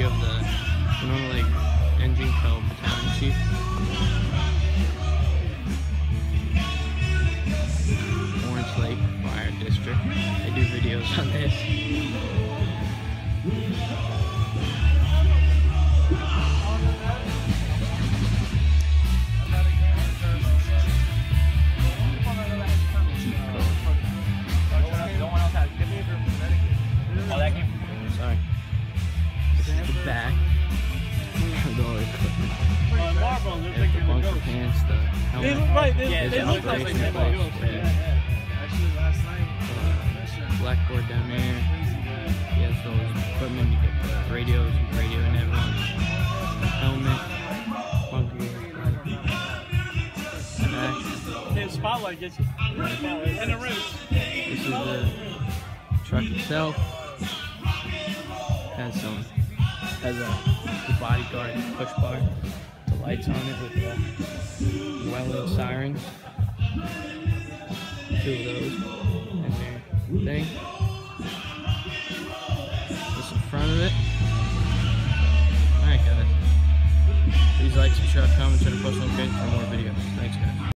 video of the Winona Lake Engine Co. Battalion Chief. Orange Lake Fire District. They do videos on this. Of all the equipment. The bunker pants, the helmet, right, they, Yeah, they the look like they go. yeah. Yeah, Actually, last night, uh, blackboard down there. He has those equipment, you get the radios, radio and everyone. Helmet, bunker back. Spotlight gets you. And the rims. This is the truck itself. Has a the bodyguard push bar. The lights on it with the Whelen sirens. Two of those and their thing. Is the front of it. Alright guys. Please like, subscribe, comment, turn